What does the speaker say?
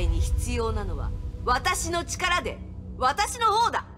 に必要なのは私の力で私の方だ。